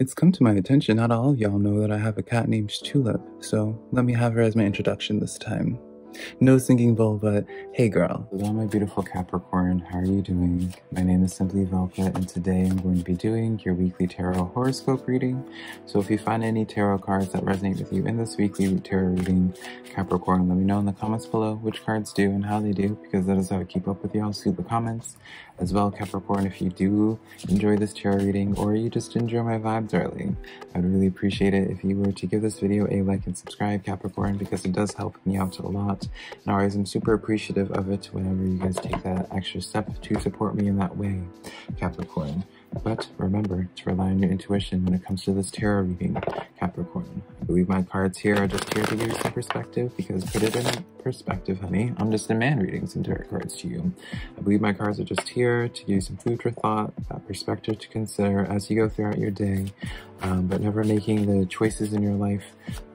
It's come to my attention not all of y'all know that I have a cat named Tulip, so let me have her as my introduction this time. No singing bowl, but hey girl. Hello my beautiful Capricorn, how are you doing? My name is Simply Velca and today I'm going to be doing your weekly tarot horoscope reading. So if you find any tarot cards that resonate with you in this weekly tarot reading, Capricorn, let me know in the comments below which cards do and how they do because that is how I keep up with y'all through the comments. As well, Capricorn, if you do enjoy this tarot reading or you just enjoy my vibes early, I'd really appreciate it if you were to give this video a like and subscribe, Capricorn, because it does help me out a lot. And always, I'm super appreciative of it whenever you guys take that extra step to support me in that way, Capricorn. But remember to rely on your intuition when it comes to this tarot reading, Capricorn. I believe my cards here are just here to give you some perspective because put it in perspective, honey. I'm just a man reading some tarot cards to you. I believe my cards are just here to give you some food for thought, that perspective to consider as you go throughout your day, um, but never making the choices in your life,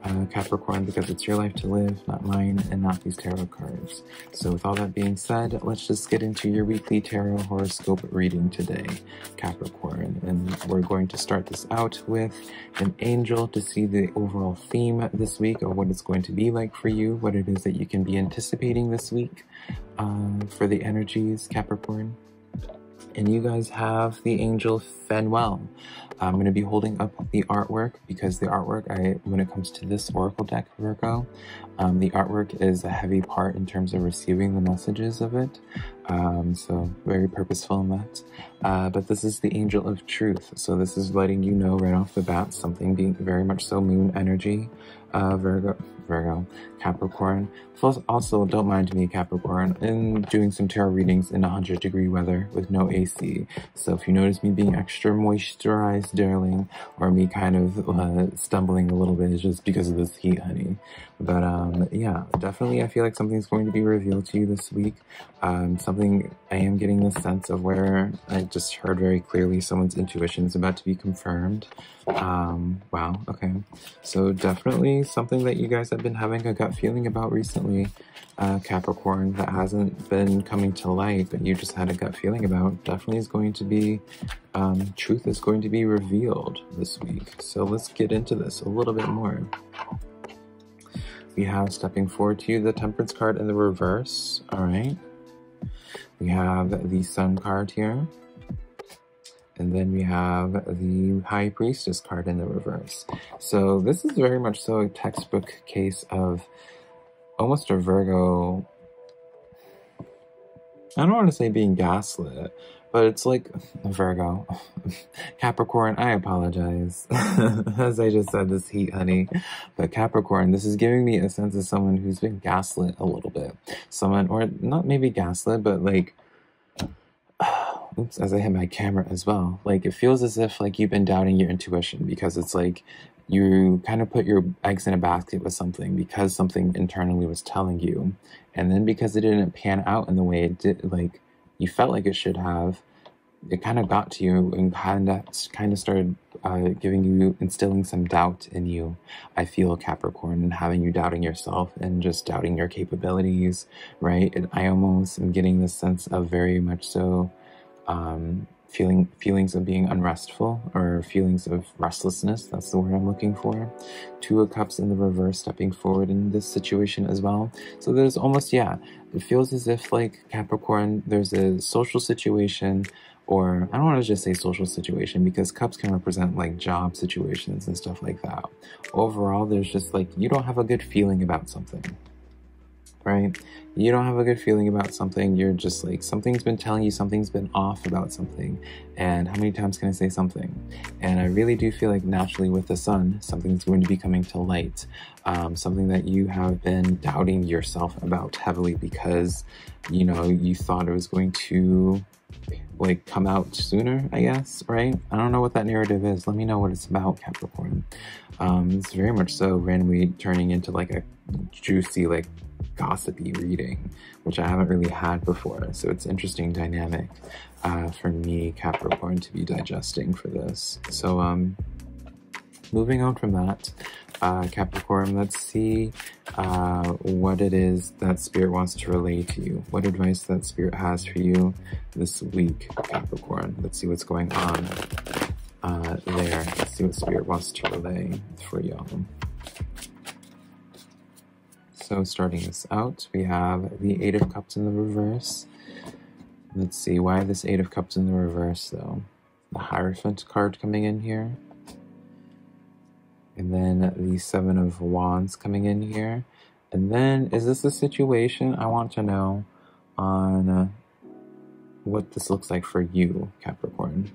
uh, Capricorn, because it's your life to live, not mine, and not these tarot cards. So with all that being said, let's just get into your weekly tarot horoscope reading today, Capricorn. And we're going to start this out with an angel to see the overall theme this week of what it's going to be like for you, what it is that you can be anticipating this week uh, for the energies, Capricorn and you guys have the angel Fenwell. I'm going to be holding up the artwork because the artwork, I when it comes to this oracle deck, Virgo, um, the artwork is a heavy part in terms of receiving the messages of it. Um, so very purposeful in that. Uh, but this is the angel of truth. So this is letting you know right off the bat something being very much so moon energy, uh, Virgo, Virgo, Capricorn. Plus, also, don't mind me, Capricorn, in doing some tarot readings in 100 degree weather with no AC. So if you notice me being extra moisturized, darling, or me kind of uh, stumbling a little bit, it's just because of this heat, honey. But um, yeah, definitely I feel like something's going to be revealed to you this week. Um, something, I am getting the sense of where I just heard very clearly someone's intuition is about to be confirmed. Um, wow, okay. So definitely something that you guys have been having a gut feeling about recently, uh, Capricorn, that hasn't been coming to light, but you just had a gut feeling about, definitely is going to be, um, truth is going to be revealed this week. So let's get into this a little bit more. We have stepping forward to you the temperance card in the reverse. All right. We have the sun card here. And then we have the High Priestess card in the reverse. So this is very much so a textbook case of almost a Virgo. I don't want to say being gaslit, but it's like Virgo. Capricorn, I apologize. As I just said, this heat, honey. But Capricorn, this is giving me a sense of someone who's been gaslit a little bit. Someone, or not maybe gaslit, but like oops, as I hit my camera as well, like it feels as if like you've been doubting your intuition because it's like you kind of put your eggs in a basket with something because something internally was telling you. And then because it didn't pan out in the way it did, like you felt like it should have, it kind of got to you and kind of kind of started uh, giving you instilling some doubt in you. I feel Capricorn and having you doubting yourself and just doubting your capabilities, right? And I almost am getting this sense of very much so um, feeling feelings of being unrestful or feelings of restlessness. That's the word I'm looking for. Two of Cups in the reverse, stepping forward in this situation as well. So there's almost yeah, it feels as if like Capricorn, there's a social situation. Or I don't want to just say social situation because cups can represent like job situations and stuff like that. Overall, there's just like you don't have a good feeling about something right? You don't have a good feeling about something. You're just like, something's been telling you something's been off about something. And how many times can I say something? And I really do feel like naturally with the sun, something's going to be coming to light. Um, something that you have been doubting yourself about heavily because, you know, you thought it was going to like come out sooner, I guess, right? I don't know what that narrative is. Let me know what it's about, Capricorn. Um, it's very much so randomly turning into like a juicy, like gossipy reading, which I haven't really had before. So it's interesting dynamic uh, for me, Capricorn, to be digesting for this. So um, moving on from that, uh, Capricorn, let's see uh, what it is that Spirit wants to relay to you. What advice that Spirit has for you this week, Capricorn. Let's see what's going on. uh, there. Let's see what Spirit wants to relay for y'all. So starting this out, we have the Eight of Cups in the reverse. Let's see, why this Eight of Cups in the reverse though? The Hierophant card coming in here. And then the Seven of Wands coming in here. And then, is this a situation I want to know on uh, what this looks like for you, Capricorn?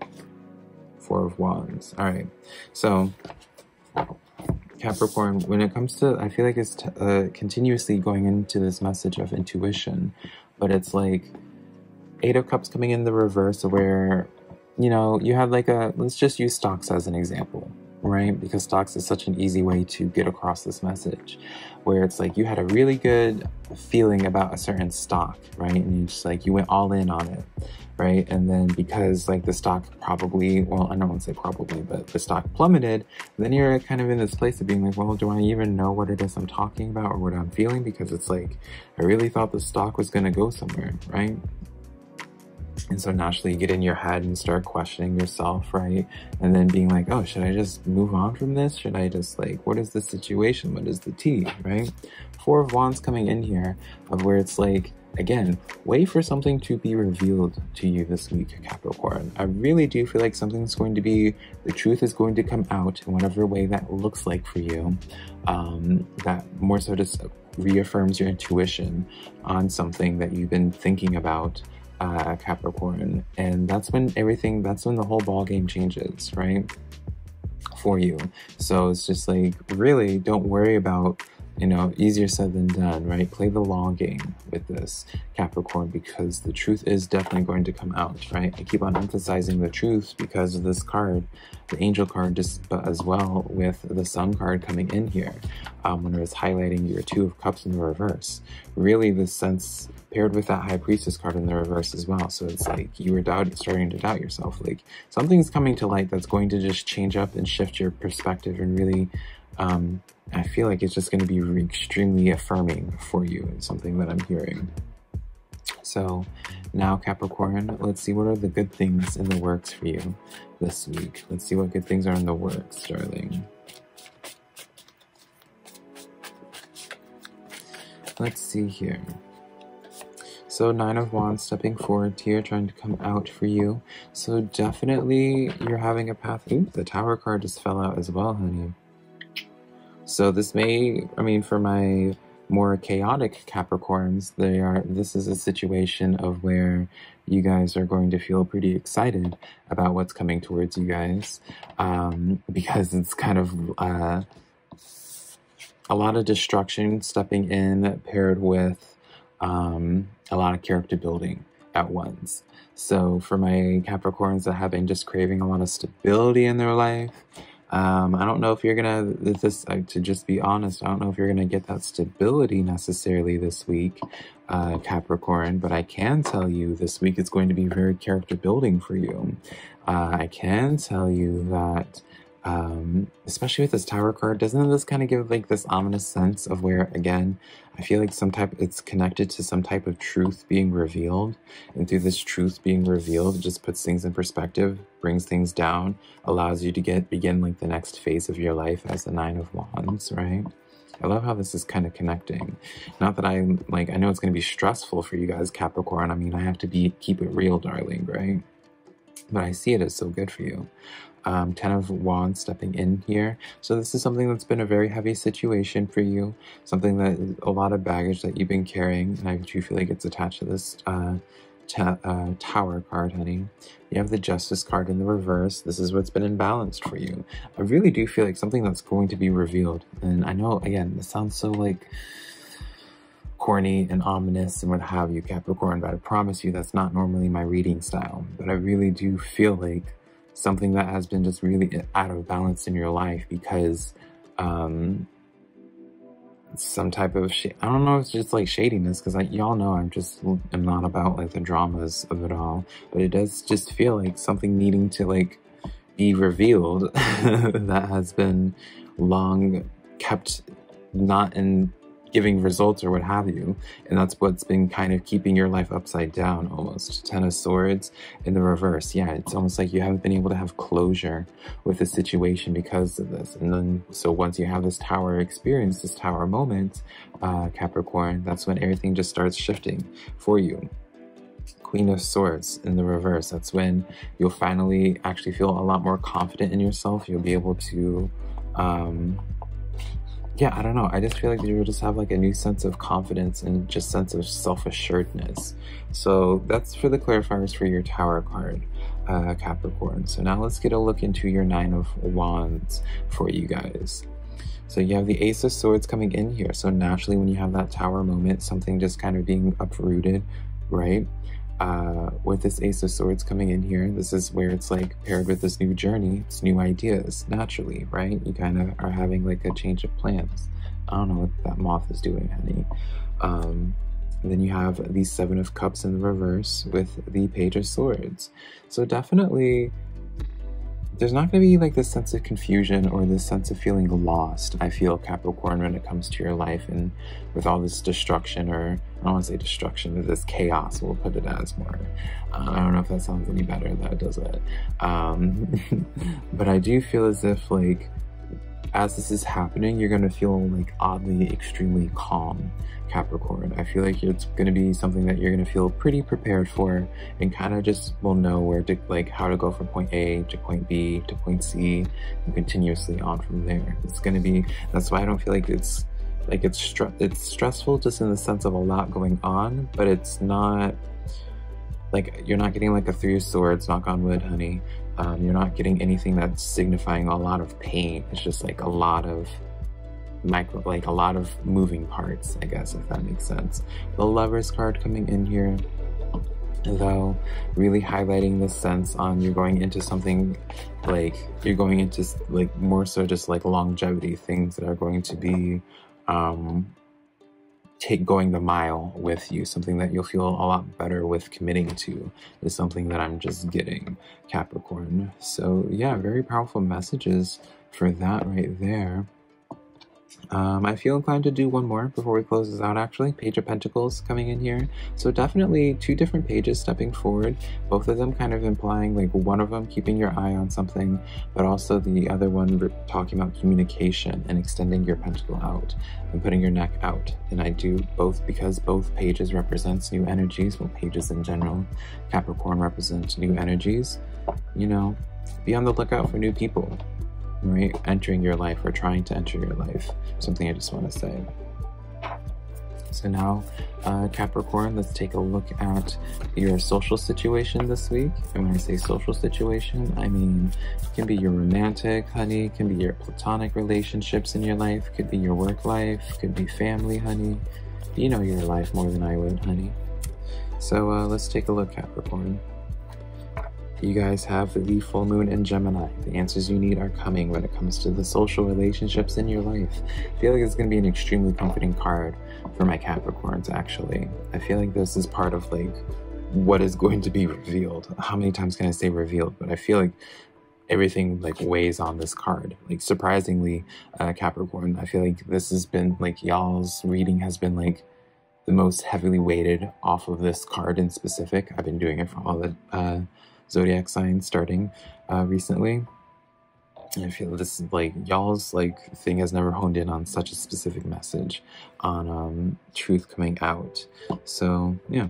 Four of Wands. All right. So, Capricorn, when it comes to, I feel like it's uh, continuously going into this message of intuition, but it's like Eight of Cups coming in the reverse where, you know, you had like a, let's just use stocks as an example, right? Because stocks is such an easy way to get across this message where it's like you had a really good feeling about a certain stock, right? And you just like, you went all in on it right? And then because like the stock probably, well, I don't want to say probably, but the stock plummeted, then you're kind of in this place of being like, well, do I even know what it is I'm talking about or what I'm feeling? Because it's like, I really thought the stock was going to go somewhere, right? And so naturally you get in your head and start questioning yourself, right? And then being like, oh, should I just move on from this? Should I just like, what is the situation? What is the tea, right? Four of Wands coming in here of where it's like, Again, wait for something to be revealed to you this week, Capricorn. I really do feel like something's going to be, the truth is going to come out in whatever way that looks like for you. Um, that more so just reaffirms your intuition on something that you've been thinking about, uh, Capricorn. And that's when everything, that's when the whole ball game changes, right? For you. So it's just like, really don't worry about you know, easier said than done, right? Play the long game with this Capricorn because the truth is definitely going to come out, right? I keep on emphasizing the truth because of this card, the angel card, just but as well with the sun card coming in here um, when it was highlighting your two of cups in the reverse. Really, the sense paired with that high priestess card in the reverse as well. So it's like you were doubt, starting to doubt yourself. Like something's coming to light that's going to just change up and shift your perspective and really um, I feel like it's just going to be extremely affirming for you and something that I'm hearing. So now Capricorn, let's see what are the good things in the works for you this week. Let's see what good things are in the works, darling. Let's see here. So Nine of Wands stepping forward here, trying to come out for you. So definitely you're having a path. Ooh, the Tower card just fell out as well, honey. So this may, I mean, for my more chaotic Capricorns, they are. This is a situation of where you guys are going to feel pretty excited about what's coming towards you guys, um, because it's kind of uh, a lot of destruction stepping in paired with um, a lot of character building at once. So for my Capricorns that have been just craving a lot of stability in their life, um, I don't know if you're gonna this uh, to just be honest. I don't know if you're gonna get that stability necessarily this week, uh, Capricorn. But I can tell you this week it's going to be very character building for you. Uh, I can tell you that um, especially with this tower card, doesn't this kind of give like this ominous sense of where again, I feel like some type it's connected to some type of truth being revealed, and through this truth being revealed, it just puts things in perspective, brings things down, allows you to get begin like the next phase of your life as the nine of wands, right? I love how this is kind of connecting. Not that I'm like I know it's going to be stressful for you guys Capricorn. I mean, I have to be keep it real, darling, right? But I see it as so good for you um, Ten of Wands stepping in here. So this is something that's been a very heavy situation for you, something that a lot of baggage that you've been carrying, and I do feel like it's attached to this uh, uh, Tower card, honey. You have the Justice card in the reverse. This is what's been imbalanced for you. I really do feel like something that's going to be revealed. And I know, again, this sounds so like corny and ominous and what have you, Capricorn, but I promise you that's not normally my reading style. But I really do feel like something that has been just really out of balance in your life because um, some type of I don't know it's just like shadiness because y'all know I'm just am not about like the dramas of it all, but it does just feel like something needing to like be revealed that has been long kept not in giving results or what have you. And that's what's been kind of keeping your life upside down almost. Ten of Swords in the reverse. Yeah, it's almost like you haven't been able to have closure with the situation because of this. And then, so once you have this tower experience, this tower moment, uh, Capricorn, that's when everything just starts shifting for you. Queen of Swords in the reverse. That's when you'll finally actually feel a lot more confident in yourself. You'll be able to, um, yeah, I don't know. I just feel like you'll just have like a new sense of confidence and just sense of self-assuredness. So that's for the clarifiers for your Tower card, uh, Capricorn. So now let's get a look into your Nine of Wands for you guys. So you have the Ace of Swords coming in here. So naturally, when you have that Tower moment, something just kind of being uprooted, right? Uh, with this Ace of Swords coming in here, this is where it's like paired with this new journey, it's new ideas, naturally, right? You kind of are having like a change of plans. I don't know what that moth is doing, honey. Um, then you have the Seven of Cups in the reverse with the Page of Swords. So definitely there's not going to be like this sense of confusion or this sense of feeling lost, I feel, Capricorn, when it comes to your life and with all this destruction, or I don't want to say destruction, but this chaos, we'll put it as more. Uh, I don't know if that sounds any better, that does it. Um, but I do feel as if, like, as this is happening, you're going to feel like oddly, extremely calm Capricorn. I feel like it's going to be something that you're going to feel pretty prepared for and kind of just will know where to, like, how to go from point A to point B to point C and continuously on from there. It's going to be, that's why I don't feel like it's, like, it's, str- it's stressful just in the sense of a lot going on, but it's not, like, you're not getting like a three of swords, knock on wood, honey. Um, you're not getting anything that's signifying a lot of pain. It's just like a lot of micro, like a lot of moving parts, I guess, if that makes sense. The Lover's card coming in here, though, really highlighting this sense on you're going into something like, you're going into like more so just like longevity, things that are going to be, um, take going the mile with you, something that you'll feel a lot better with committing to is something that I'm just getting, Capricorn. So yeah, very powerful messages for that right there. Um, I feel inclined to do one more before we close this out actually. Page of Pentacles coming in here. So definitely two different pages stepping forward, both of them kind of implying like one of them keeping your eye on something, but also the other one talking about communication and extending your pentacle out and putting your neck out. And I do both because both pages represents new energies, well pages in general. Capricorn represents new energies. You know, be on the lookout for new people? Entering your life or trying to enter your life. Something I just want to say. So now, uh, Capricorn, let's take a look at your social situation this week. And when I say social situation, I mean it can be your romantic, honey, it can be your platonic relationships in your life, could be your work life, could be family, honey. You know your life more than I would, honey. So uh, let's take a look, Capricorn. You guys have the full moon in Gemini. The answers you need are coming when it comes to the social relationships in your life. I feel like it's going to be an extremely comforting card for my Capricorns, actually. I feel like this is part of like what is going to be revealed. How many times can I say revealed? But I feel like everything like weighs on this card. Like surprisingly, uh, Capricorn, I feel like this has been like y'all's reading has been like the most heavily weighted off of this card in specific. I've been doing it for all the uh, zodiac signs starting uh, recently. I feel this is like y'all's like thing has never honed in on such a specific message on um, truth coming out. So yeah,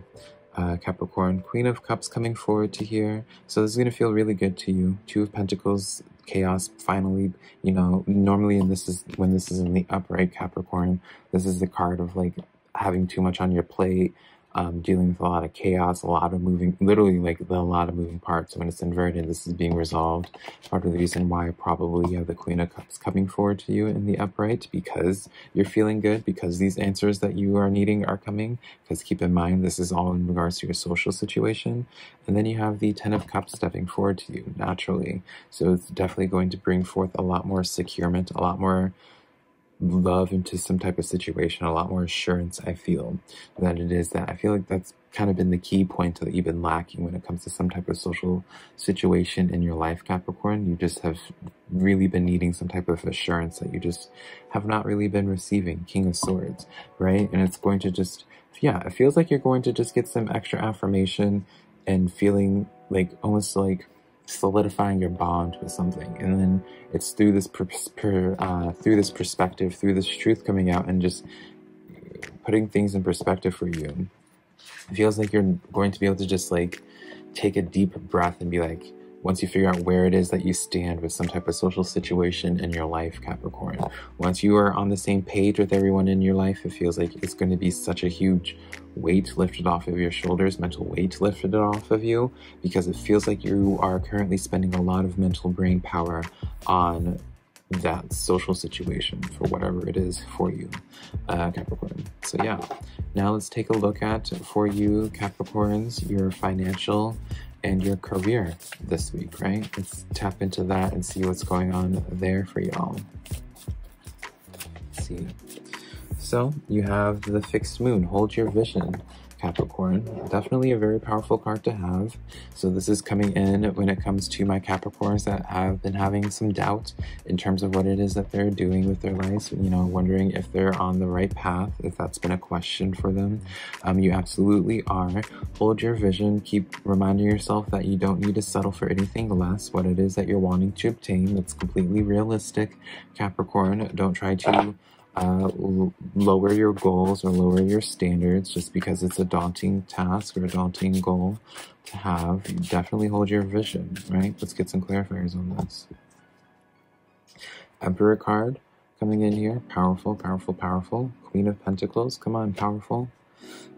uh, Capricorn, Queen of Cups coming forward to here. So this is gonna feel really good to you. Two of Pentacles, chaos. Finally, you know, normally, and this is when this is in the upright Capricorn. This is the card of like having too much on your plate, um, dealing with a lot of chaos, a lot of moving, literally like a lot of moving parts. When it's inverted, this is being resolved. Part of the reason why probably you have the Queen of Cups coming forward to you in the upright because you're feeling good, because these answers that you are needing are coming. Because keep in mind, this is all in regards to your social situation. And then you have the Ten of Cups stepping forward to you naturally. So it's definitely going to bring forth a lot more securement, a lot more love into some type of situation, a lot more assurance, I feel, than it is that. I feel like that's kind of been the key point that you've been lacking when it comes to some type of social situation in your life, Capricorn. You just have really been needing some type of assurance that you just have not really been receiving, King of Swords, right? And it's going to just, yeah, it feels like you're going to just get some extra affirmation and feeling like almost like solidifying your bond with something. And then it's through this per, per, uh, through this perspective through this truth coming out and just putting things in perspective for you. It feels like you're going to be able to just like take a deep breath and be like once you figure out where it is that you stand with some type of social situation in your life, Capricorn. Once you are on the same page with everyone in your life, it feels like it's going to be such a huge weight lifted off of your shoulders, mental weight lifted off of you, because it feels like you are currently spending a lot of mental brain power on that social situation for whatever it is for you, uh, Capricorn. So yeah, now let's take a look at for you, Capricorns, your financial and your career this week, right? Let's tap into that and see what's going on there for y'all. See. So you have the fixed moon. Hold your vision. Capricorn. Definitely a very powerful card to have. So this is coming in when it comes to my Capricorns that have been having some doubt in terms of what it is that they're doing with their lives, you know, wondering if they're on the right path, if that's been a question for them. Um, you absolutely are. Hold your vision. Keep reminding yourself that you don't need to settle for anything less. What it is that you're wanting to obtain, that's completely realistic. Capricorn, don't try to uh, lower your goals or lower your standards just because it's a daunting task or a daunting goal to have. You definitely hold your vision, right? Let's get some clarifiers on this. Emperor card coming in here. Powerful, powerful, powerful. Queen of Pentacles. Come on, powerful.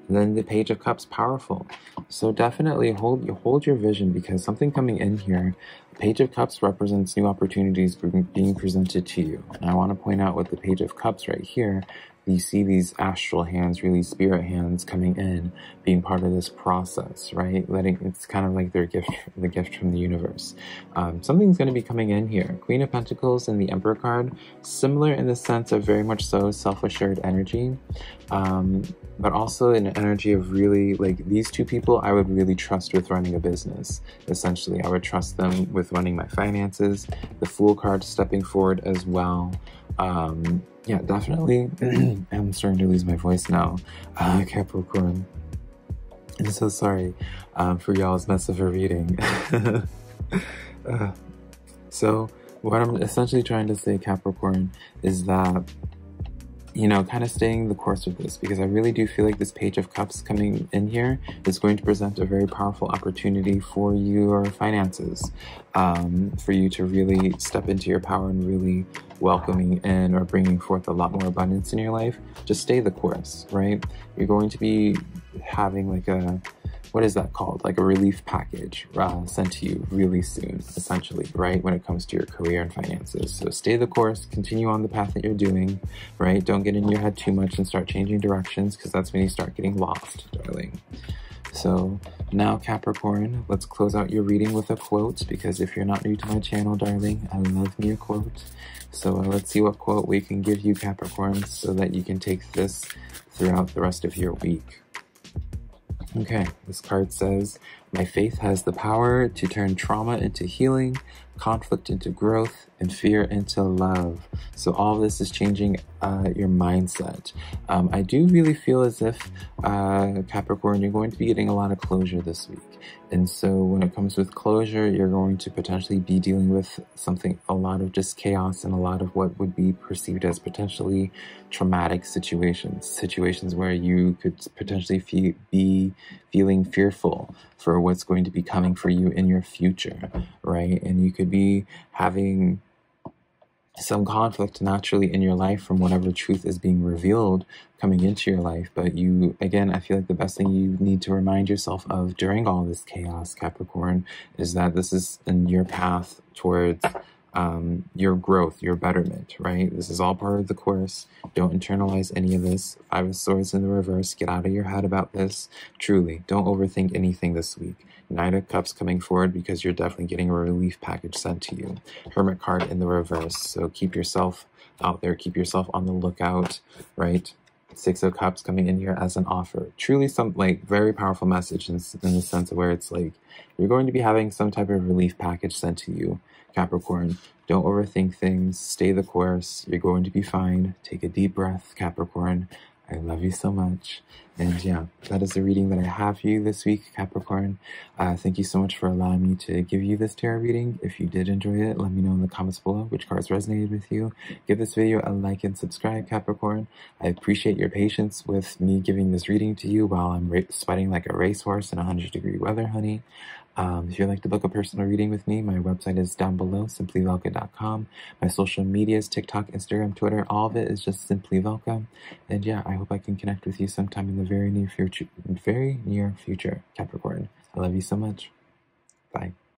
And then the Page of Cups, powerful. So definitely hold hold your vision because something coming in here. Page of Cups represents new opportunities being presented to you. And I want to point out with the Page of Cups right here you see these astral hands, really spirit hands coming in, being part of this process, right? Letting it's kind of like their gift, the gift from the universe. Um, something's going to be coming in here. Queen of Pentacles and the Emperor card, similar in the sense of very much so self-assured energy, um, but also an energy of really like these two people I would really trust with running a business. Essentially, I would trust them with running my finances. The Fool card stepping forward as well. Um, yeah, definitely. I'm starting to lose my voice now. Uh, Capricorn. I'm so sorry um, for y'all's mess of a reading. uh, so, what I'm essentially trying to say, Capricorn, is that you know, kind of staying the course with this because I really do feel like this Page of Cups coming in here is going to present a very powerful opportunity for your finances, um, for you to really step into your power and really welcoming in or bringing forth a lot more abundance in your life. Just stay the course, right? You're going to be having like a what is that called? Like a relief package uh, sent to you really soon, essentially, right? When it comes to your career and finances. So stay the course, continue on the path that you're doing, right? Don't get in your head too much and start changing directions because that's when you start getting lost, darling. So now Capricorn, let's close out your reading with a quote because if you're not new to my channel, darling, I love me a quote. So uh, let's see what quote we can give you Capricorn so that you can take this throughout the rest of your week. Okay, this card says, My faith has the power to turn trauma into healing, conflict into growth, and fear into love. So all this is changing uh, your mindset. Um, I do really feel as if uh, Capricorn, you're going to be getting a lot of closure this week. And so when it comes with closure, you're going to potentially be dealing with something, a lot of just chaos and a lot of what would be perceived as potentially traumatic situations, situations where you could potentially fe be feeling fearful for what's going to be coming for you in your future, right? And you could be having some conflict naturally in your life from whatever truth is being revealed coming into your life. But you, again, I feel like the best thing you need to remind yourself of during all this chaos, Capricorn, is that this is in your path towards um, your growth, your betterment, right? This is all part of the course. Don't internalize any of this. Five of Swords in the reverse. Get out of your head about this. Truly, don't overthink anything this week. Knight of Cups coming forward because you're definitely getting a relief package sent to you. Hermit card in the reverse. So keep yourself out there. Keep yourself on the lookout, right? Six of Cups coming in here as an offer. Truly, some like very powerful message in, in the sense of where it's like you're going to be having some type of relief package sent to you, Capricorn. Don't overthink things. Stay the course. You're going to be fine. Take a deep breath, Capricorn. I love you so much. And yeah, that is the reading that I have for you this week, Capricorn. Uh, thank you so much for allowing me to give you this tarot reading. If you did enjoy it, let me know in the comments below which cards resonated with you. Give this video a like and subscribe, Capricorn. I appreciate your patience with me giving this reading to you while I'm sweating like a racehorse in 100 degree weather, honey. Um, if you'd like to book a personal reading with me, my website is down below, simplyvelca.com. My social medias, TikTok, Instagram, Twitter, all of it is just Simply Velca. And yeah, I hope I can connect with you sometime in the very near future, very near future, Capricorn. I love you so much. Bye.